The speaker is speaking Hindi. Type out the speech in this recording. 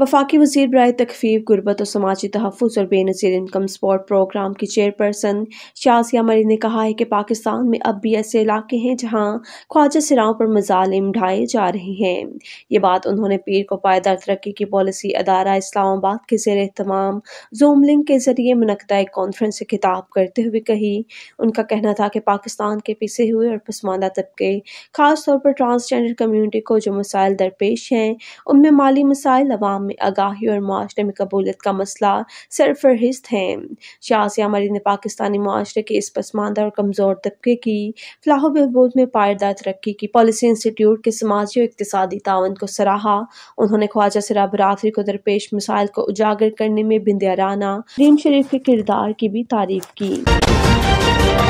वफाकी वज़ीर बरए तकफीफ गुरबत और समाजी तहफ़ और बेनज़ीर इनकम सपोर्ट प्रोग्राम की चेयरपर्सन शाजिया मरी ने कहा है कि पाकिस्तान में अब भी ऐसे इलाके हैं जहाँ ख्वाजा सिराओं पर मजालिम ढाए जा रहे हैं। ये बात उन्होंने पीर को पायदार तरक्की की पॉलिसी, अदारा, इस्लामाबाद के जेर अहतमाम जूम लिंक के ज़रिए मनदा एक कॉन्फ्रेंस से खिताब करते हुए कही। उनका कहना था कि पाकिस्तान के पिसे हुए और पसमानदा तबके खास तौर पर ट्रांसजेंडर कम्यूनिटी को जो मसाइल दरपेश हैं, उनमें माली मसाइल, अवाम में आगाही और माशरे में कबूलियत का मसला सरफहरिस्त है। शाहसिया मरी ने पाकिस्तानी माशरे के इस पसमानदा और कमज़ोर तबके की फलाह बहबूद में पायदार तरक्की की पॉलिसी इंस्टीट्यूट के समाजी और इकतदी तावन को सराहा। उन्होंने ख्वाजा सरा बरदरी को दरपेश मिसाइल को उजागर करने में बिंदियाराना रीम शरीफ के किरदार की भी तारीफ़ की।